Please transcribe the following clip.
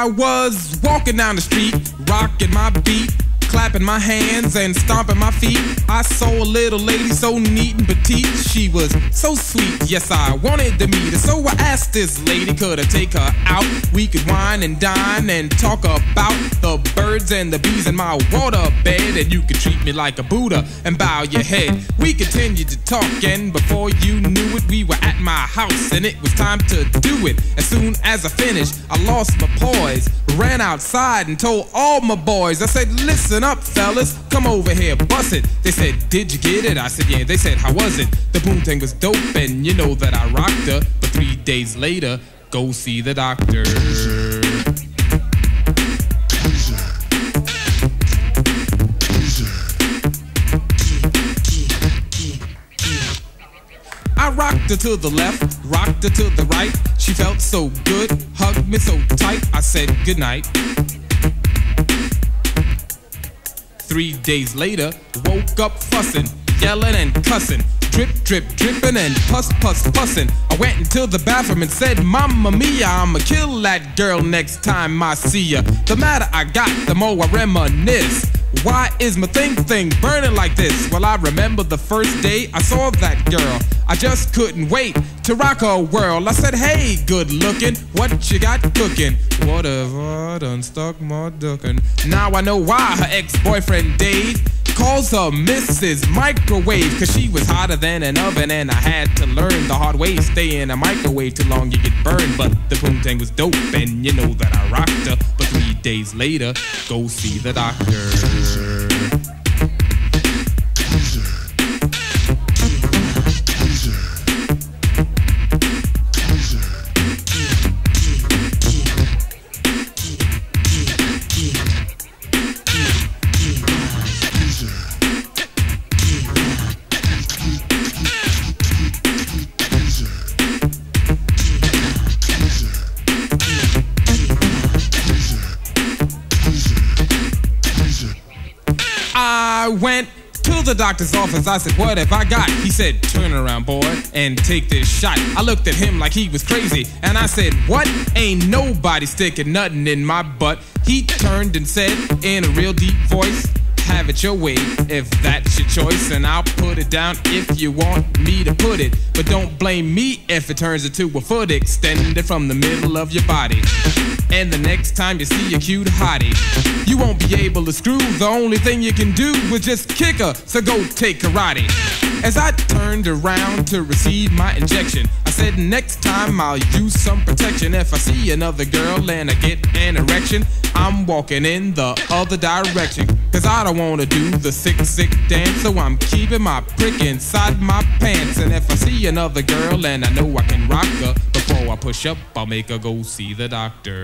I was walking down the street, rocking my beat clapping my hands and stomping my feet. I saw a little lady so neat and petite. She was so sweet. Yes, I wanted to meet her. So I asked this lady, could I take her out? We could wine and dine and talk about the birds and the bees in my water bed. And you could treat me like a Buddha and bow your head. We continued to talk, and before you knew it, we were my house and it was time to do it. As soon as I finished, I lost my poise, ran outside and told all my boys. I said, listen up, fellas, come over here, bust it. They said, Did you get it? I said, Yeah. They said, How was it? The boom was dope, and you know that I rocked her. But three days later, go see the doctor. Rocked her to the left, rocked her to the right. She felt so good, hugged me so tight. I said goodnight. Three days later, woke up fussing, yelling and cussing. Drip, drip, dripping and puss, puss, pussin'. I went into the bathroom and said, Mamma mia, I'ma kill that girl next time I see ya. The madder I got, the more I reminisce. Why is my thing thing burning like this? Well, I remember the first day I saw that girl. I just couldn't wait to rock her world. I said, Hey, good looking, what you got cooking? Whatever, done stuck my duckin'. Now I know why her ex boyfriend Dave calls her Mrs. Microwave, cause she was hotter than an oven, and I had to learn the hard way. Stay in a microwave too long, you get burned. But the poontang was dope, and you know that I rocked her. But three days later, go see the doctor. Went to the doctor's office. I said, What have I got? He said, Turn around, boy, and take this shot. I looked at him like he was crazy, and I said, What? Ain't nobody sticking nothing in my butt. He turned and said, in a real deep voice, have it your way if that's your choice, and I'll put it down if you want me to put it. But don't blame me if it turns into a foot extended from the middle of your body. And the next time you see a cute hottie, you won't be able to screw. The only thing you can do is just kick her, so go take karate. As I turned around to receive my injection, I said next time I'll use some protection. If I see another girl and I get an erection, I'm walking in the other direction. Cause I don't wanna do the sick, sick dance. So I'm keeping my prick inside my pants. And if I see another girl and I know I can rock her, before I push up, I'll make her go see the doctor.